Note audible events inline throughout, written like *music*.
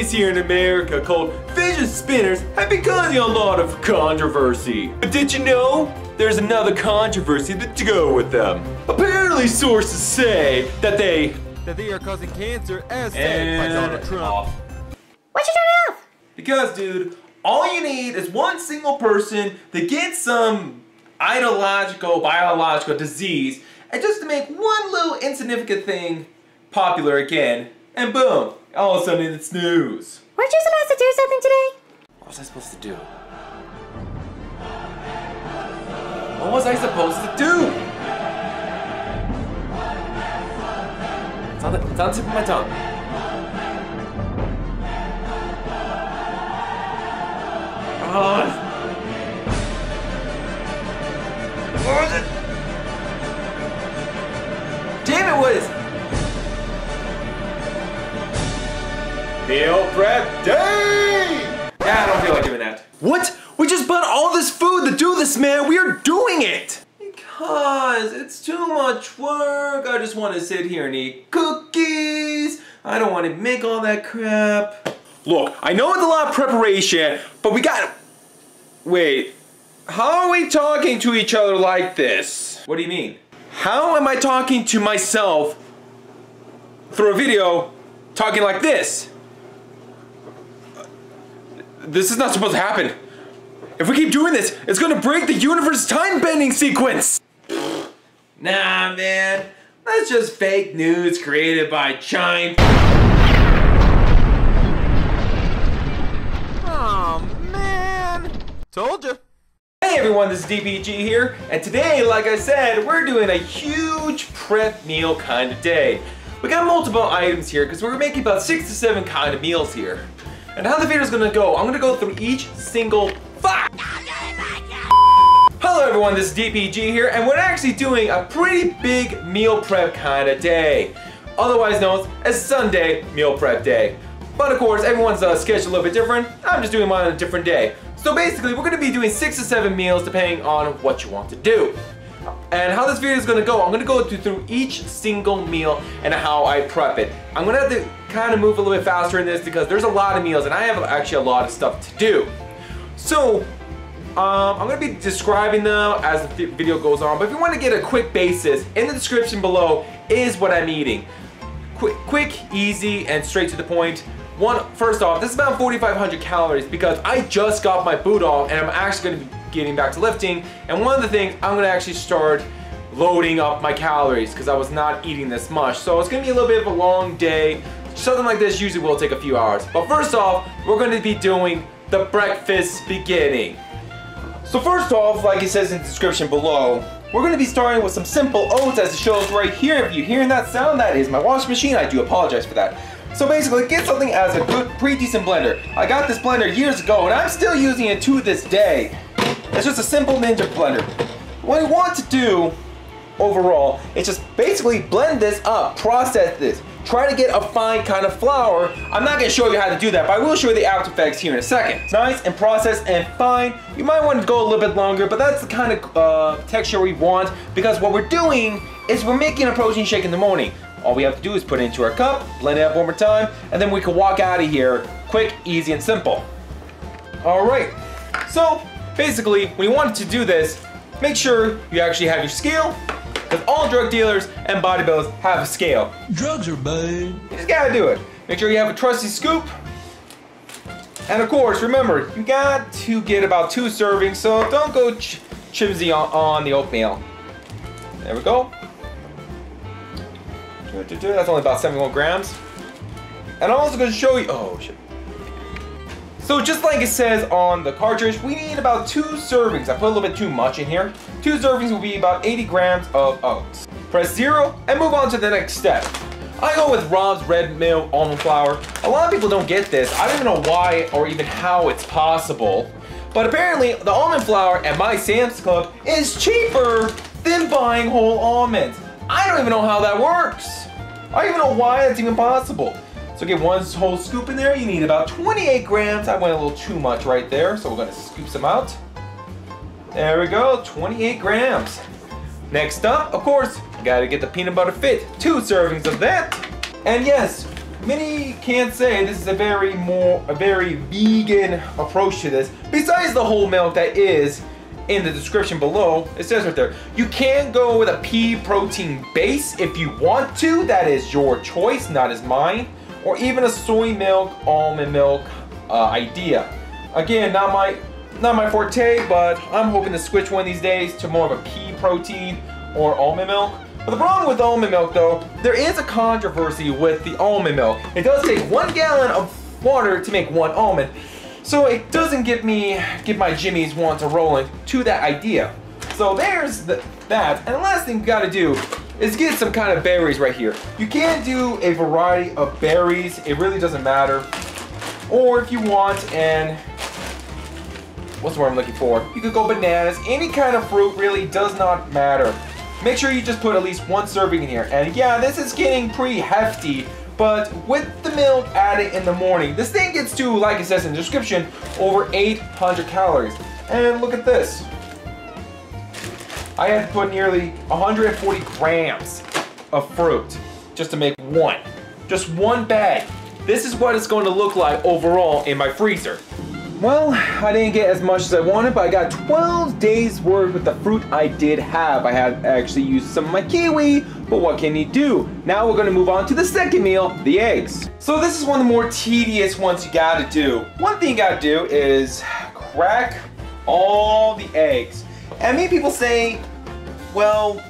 disease here in America called fidget spinners have been causing a lot of controversy. But did you know there's another controversy to go with them? Apparently sources say that they that they are causing cancer as said by Donald Trump. off. Why'd you turn it off? Because, dude, all you need is one single person to get some ideological, biological disease, and just to make one little insignificant thing popular again, and boom, all of a sudden it's news. Weren't you supposed to do something today? What was I supposed to do? What was I supposed to do? It's on the, it's on the tip of my tongue. Oh. What was it? Meal prep day! Yeah, I don't feel like doing that. What? We just bought all this food to do this, man. We are doing it. Because it's too much work. I just want to sit here and eat cookies. I don't want to make all that crap. Look, I know it's a lot of preparation, but we got. Wait, how are we talking to each other like this? What do you mean? How am I talking to myself through a video talking like this? This is not supposed to happen. If we keep doing this, it's gonna break the universe time bending sequence! Nah, man. That's just fake news created by Chime. Oh man! Told you. Hey everyone, this is DPG here, and today, like I said, we're doing a huge prep meal kind of day. We got multiple items here because we're making about six to seven kind of meals here. And how the video is gonna go, I'm gonna go through each single fuck. Hello everyone, this is DPG here, and we're actually doing a pretty big meal prep kind of day. Otherwise known as Sunday meal prep day. But of course, everyone's uh, schedule a little bit different. I'm just doing mine on a different day. So basically, we're gonna be doing six to seven meals depending on what you want to do. And how this video is gonna go, I'm gonna go through each single meal and how I prep it. I'm gonna have to kind of move a little bit faster in this because there's a lot of meals and I have actually a lot of stuff to do. So, um, I'm gonna be describing them as the video goes on, but if you wanna get a quick basis, in the description below is what I'm eating. Quick, quick, easy, and straight to the point. One, first off, this is about 4,500 calories because I just got my boot off and I'm actually gonna be getting back to lifting. And one of the things, I'm gonna actually start loading up my calories because I was not eating this much. So it's gonna be a little bit of a long day. Something like this usually will take a few hours. But first off, we're gonna be doing the breakfast beginning. So first off, like it says in the description below, we're gonna be starting with some simple oats as it shows right here. If you're hearing that sound, that is my washing machine. I do apologize for that. So basically, get something as a good, pretty decent blender. I got this blender years ago, and I'm still using it to this day. It's just a simple Ninja blender. What you want to do, overall, is just basically blend this up, process this. Try to get a fine kind of flour. I'm not gonna show you how to do that, but I will show you the after effects here in a second. Nice and processed and fine. You might want to go a little bit longer, but that's the kind of uh, texture we want because what we're doing is we're making a protein shake in the morning. All we have to do is put it into our cup, blend it up one more time, and then we can walk out of here quick, easy, and simple. All right, so basically, when you want to do this, make sure you actually have your scale, because all drug dealers and bodybuilders have a scale. Drugs are bad. You just gotta do it. Make sure you have a trusty scoop. And of course, remember, you got to get about two servings, so don't go ch chimsy on, on the oatmeal. There we go. That's only about 71 grams. And I'm also gonna show you, oh shit. So just like it says on the cartridge, we need about two servings. I put a little bit too much in here. Two servings will be about 80 grams of oats. Press zero and move on to the next step. I go with Bob's Red Mill Almond Flour. A lot of people don't get this. I don't even know why or even how it's possible. But apparently, the almond flour at my Sam's Club is cheaper than buying whole almonds. I don't even know how that works. I don't even know why that's even possible. So get one whole scoop in there. You need about 28 grams. I went a little too much right there, so we're gonna scoop some out. There we go, 28 grams. Next up, of course, gotta get the peanut butter fit. Two servings of that. And yes, many can't say this is a very more a very vegan approach to this. Besides the whole milk that is in the description below, it says right there, you can go with a pea protein base if you want to. That is your choice, not as mine. Or even a soy milk, almond milk uh, idea. Again, not my not my forte, but I'm hoping to switch one of these days to more of a pea protein or almond milk. But the problem with almond milk though, there is a controversy with the almond milk. It does take one gallon of water to make one almond. So it doesn't get me, get my jimmies want to rolling to that idea. So there's the, that. And the last thing you gotta do is get some kind of berries right here. You can do a variety of berries. It really doesn't matter. Or if you want, and what's the word I'm looking for? You could go bananas. Any kind of fruit really does not matter. Make sure you just put at least one serving in here. And yeah, this is getting pretty hefty, but with the milk added in the morning, this thing gets to, like it says in the description, over 800 calories. And look at this. I had to put nearly 140 grams of fruit just to make one. Just one bag. This is what it's going to look like overall in my freezer. Well, I didn't get as much as I wanted, but I got 12 days worth with the fruit I did have. I had actually used some of my kiwi, but what can you do? Now we're gonna move on to the second meal, the eggs. So this is one of the more tedious ones you gotta do. One thing you gotta do is crack all the eggs. And many people say, well,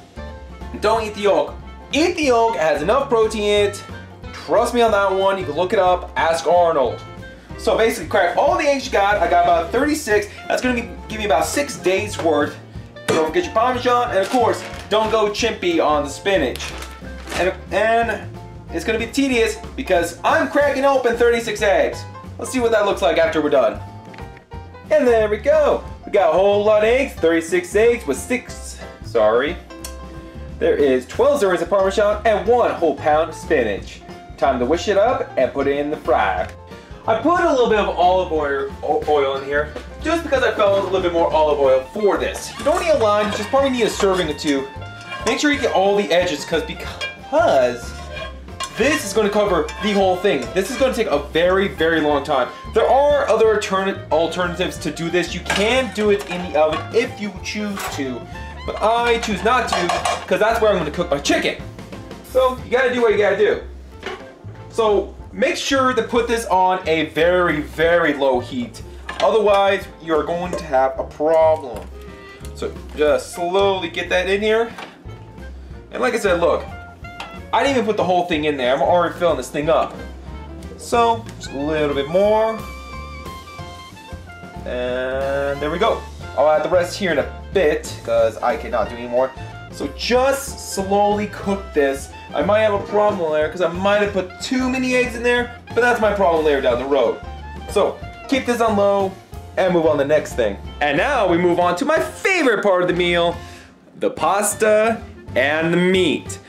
don't eat the yolk. Eat the yolk, it has enough protein in it. Trust me on that one, you can look it up, ask Arnold. So basically crack all the eggs you got. I got about 36. That's gonna be, give me about six days worth. Don't forget your Parmesan, and of course, don't go chimpy on the spinach. And, and it's gonna be tedious because I'm cracking open 36 eggs. Let's see what that looks like after we're done. And there we go. We got a whole lot of eggs, 36 eggs with six, sorry. There is 12 servings of Parmesan and one whole pound of spinach. Time to wish it up and put it in the fryer. I put a little bit of olive oil, in here just because I felt a little bit more olive oil for this. You don't need a line, you just probably need a serving or two. Make sure you get all the edges because because this is going to cover the whole thing. This is going to take a very, very long time. There are other alternatives to do this. You can do it in the oven if you choose to, but I choose not to because that's where I'm going to cook my chicken. So you got to do what you got to do. So make sure to put this on a very, very low heat. Otherwise, you're going to have a problem. So just slowly get that in here. And like I said, look, I didn't even put the whole thing in there. I'm already filling this thing up. So, just a little bit more. And there we go. I'll add the rest here in a bit because I cannot do anymore. So just slowly cook this. I might have a problem there because I might have put too many eggs in there, but that's my problem later down the road. So keep this on low and move on to the next thing. And now we move on to my favorite part of the meal, the pasta and the meat.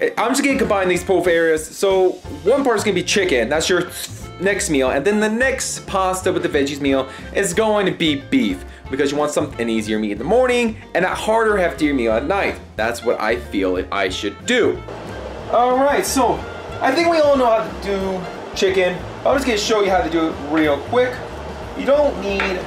I'm just gonna combine these both areas. So one part is gonna be chicken, that's your next meal. And then the next pasta with the veggies meal is going to be beef because you want something easier meat in the morning and a harder, heftier meal at night. That's what I feel I should do. All right, so I think we all know how to do chicken. I'm just gonna show you how to do it real quick. You don't need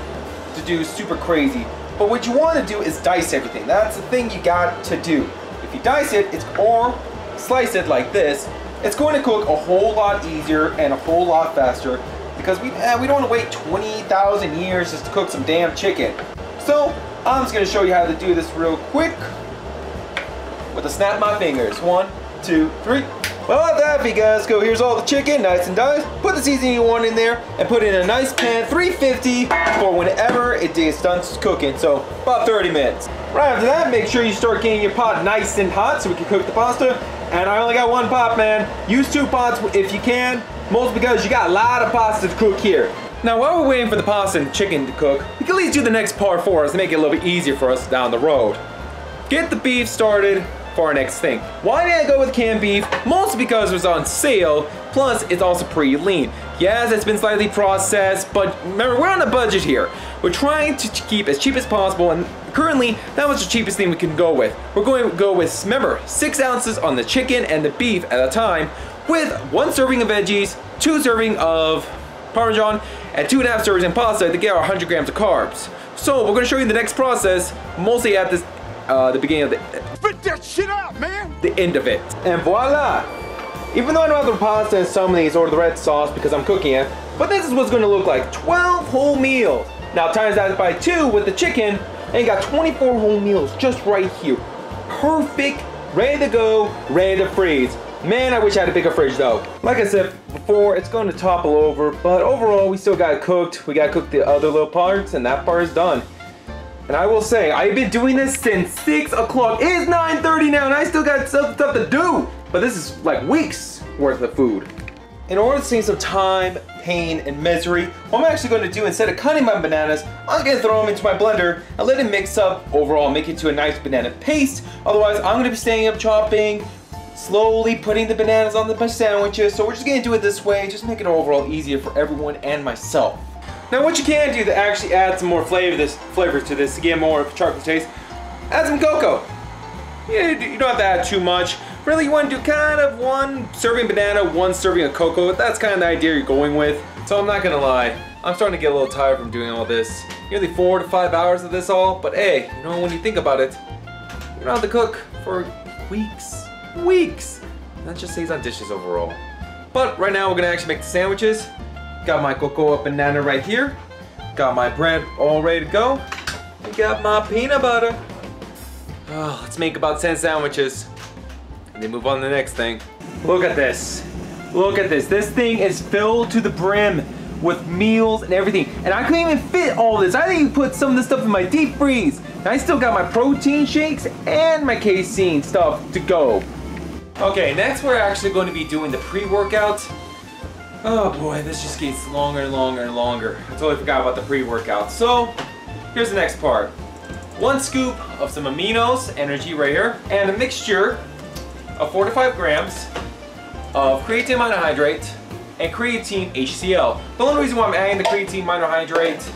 to do super crazy, but what you wanna do is dice everything. That's the thing you got to do. If you dice it, it's or slice it like this, it's going to cook a whole lot easier and a whole lot faster because we, eh, we don't want to wait 20,000 years just to cook some damn chicken. So I'm just going to show you how to do this real quick with a snap of my fingers. One, two, three. Well, that you guys go. Here's all the chicken, nice and diced. Put the seasoning you want in there and put it in a nice pan, 350 for whenever it done cooking. So about 30 minutes. Right after that, make sure you start getting your pot nice and hot so we can cook the pasta. And I only got one pot, man. Use two pots if you can. Most because you got a lot of pasta to cook here. Now while we're waiting for the pasta and chicken to cook, we can at least do the next part for us to make it a little bit easier for us down the road. Get the beef started for our next thing. Why did I go with canned beef? Mostly because it was on sale, plus it's also pretty lean. Yes, it's been slightly processed, but remember, we're on a budget here. We're trying to keep as cheap as possible, and currently, that was the cheapest thing we can go with. We're going to go with, remember, six ounces on the chicken and the beef at a time, with one serving of veggies, two serving of Parmesan, and two and a half servings of pasta to get our 100 grams of carbs. So we're gonna show you the next process, mostly at this, uh, the beginning of the, Spit that shit out, man! the end of it. And voila! Even though I don't have the pasta and some of these or the red sauce because I'm cooking it, but this is what's gonna look like, 12 whole meals. Now times that by two with the chicken, and got 24 whole meals just right here. Perfect, ready to go, ready to freeze. Man, I wish I had a bigger fridge though. Like I said before, it's going to topple over, but overall we still got it cooked. We got to cook the other little parts, and that part is done. And I will say, I've been doing this since 6 o'clock. It is 9.30 now, and I still got stuff to do. But this is like weeks worth of food. In order to save some time, pain, and misery, what I'm actually going to do, instead of cutting my bananas, I'm going to throw them into my blender and let it mix up overall, make it to a nice banana paste. Otherwise, I'm going to be staying up chopping, slowly putting the bananas on the, sandwiches. So we're just going to do it this way, just make it overall easier for everyone and myself. Now what you can do to actually add some more flavor this flavors to this to get more of a chocolate taste, add some cocoa. Yeah, you don't have to add too much. Really, you want to do kind of one serving banana, one serving of cocoa. That's kind of the idea you're going with. So I'm not gonna lie, I'm starting to get a little tired from doing all this. Nearly four to five hours of this all, but hey, you know when you think about it, you don't have to cook for weeks, weeks. And that just saves on dishes overall. But right now we're gonna actually make the sandwiches. Got my cocoa banana right here. Got my bread all ready to go. And got my peanut butter. Oh, let's make about 10 sandwiches. And then move on to the next thing. Look at this. Look at this. This thing is filled to the brim with meals and everything. And I couldn't even fit all this. I didn't even put some of this stuff in my deep freeze. And I still got my protein shakes and my casein stuff to go. Okay, next we're actually going to be doing the pre-workout. Oh boy, this just gets longer and longer and longer. I totally forgot about the pre-workout. So, here's the next part. One scoop of some aminos, energy right here, and a mixture of 4 to 5 grams of creatine monohydrate and creatine HCl. The only reason why I'm adding the creatine monohydrate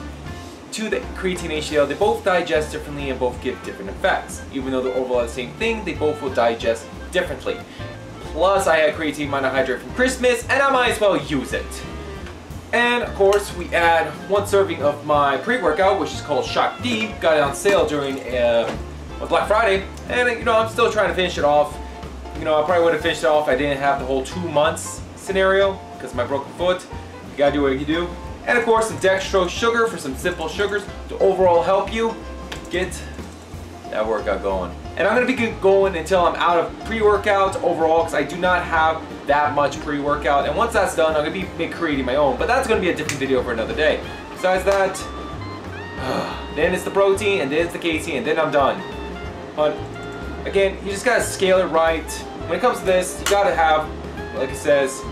to the creatine HCl, they both digest differently and both give different effects. Even though they're overall the same thing, they both will digest differently. Plus, I had creatine monohydrate from Christmas, and I might as well use it. And of course, we add one serving of my pre-workout, which is called Shock D. Got it on sale during uh, Black Friday, and you know I'm still trying to finish it off. You know, I probably would have finished off if I didn't have the whole two months scenario because of my broken foot. You gotta do what you do. And of course, some dextrose sugar for some simple sugars to overall help you get that workout going. And I'm gonna be going until I'm out of pre-workout overall because I do not have that much pre-workout. And once that's done, I'm gonna be creating my own. But that's gonna be a different video for another day. Besides that, *sighs* then it's the protein, and then it's the casein, and then I'm done. But again, you just gotta scale it right. When it comes to this, you gotta have, like it says,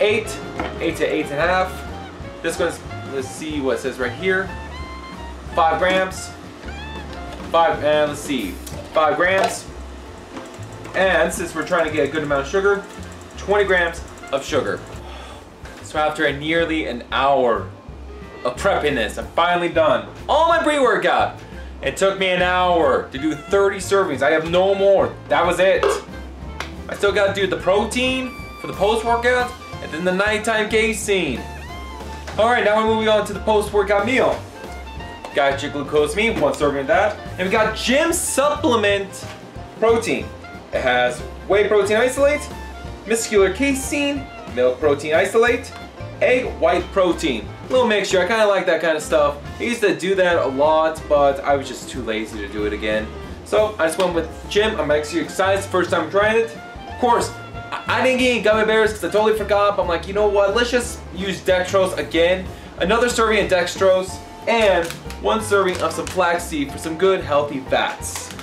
eight, eight to eight and a half. This one's, let's see what it says right here. Five grams. Five, and let's see, five grams. And since we're trying to get a good amount of sugar, 20 grams of sugar. So after a nearly an hour of prepping this, I'm finally done. All my pre-workout. It took me an hour to do 30 servings. I have no more. That was it. I still gotta do the protein for the post-workout and then the nighttime casein. All right, now we're moving on to the post-workout meal. Got your glucosamine, one serving of that. And we got gym supplement protein. It has whey protein isolate, micellar casein, milk protein isolate, egg white protein. Little mixture, I kind of like that kind of stuff. I used to do that a lot, but I was just too lazy to do it again. So I just went with Jim. I'm actually excited. First time trying it. Of course, I, I didn't get any gummy bears because I totally forgot. But I'm like, you know what? Let's just use dextrose again. Another serving of dextrose and one serving of some flaxseed for some good healthy fats.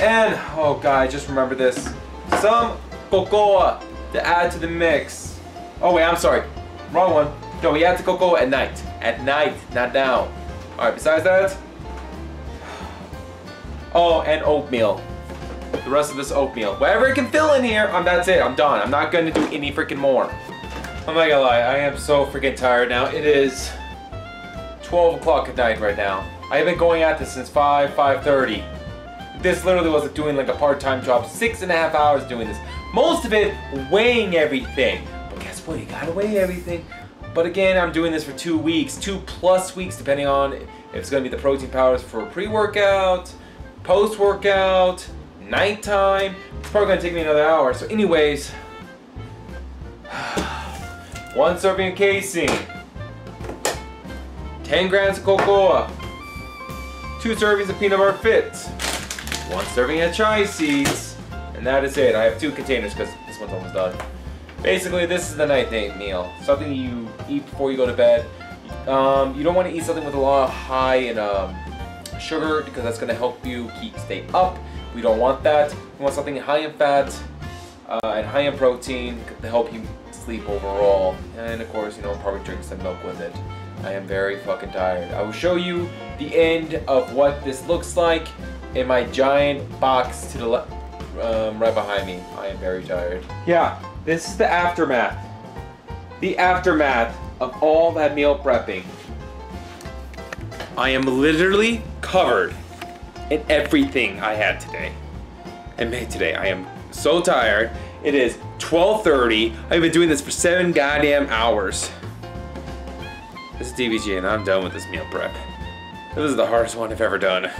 And, oh god, just remember this. Some cocoa to add to the mix. Oh wait, I'm sorry. Wrong one. No, we add the cocoa at night. At night, not now. Alright, besides that. *sighs* Oh, and oatmeal. The rest of this oatmeal. Whatever it can fill in here, um, that's it. I'm done. I'm not gonna do any freaking more. I'm not gonna lie, I am so freaking tired now. It is 12 o'clock at night right now. I have been going at this since 5, 5.30. this literally was doing like a part-time job, six and a half hours doing this. Most of it weighing everything. But guess what? You gotta weigh everything. But again, I'm doing this for two weeks, two plus weeks, depending on if it's gonna be the protein powders for pre-workout, post-workout, nighttime. It's probably gonna take me another hour. So, anyways, *sighs* one serving of casein, 10 grams of cocoa, two servings of peanut butter fits, one serving of chia seeds, and that is it. I have two containers because this one's almost done. Basically, this is the night meal. Something you eat before you go to bed. Um, you don't want to eat something with a lot of high in um, sugar because that's going to help you keep stay up. We don't want that. We want something high in fat uh, and high in protein to help you sleep overall. And of course, you know, probably drink some milk with it. I am very fucking tired. I will show you the end of what this looks like in my giant box to the left, um, right behind me. I am very tired. Yeah, this is the aftermath. The aftermath of all that meal prepping. I am literally covered in everything I had today and made today. I am so tired. It is 12:30. I've been doing this for seven goddamn hours. This is DPG, and I'm done with this meal prep. This is the hardest one I've ever done.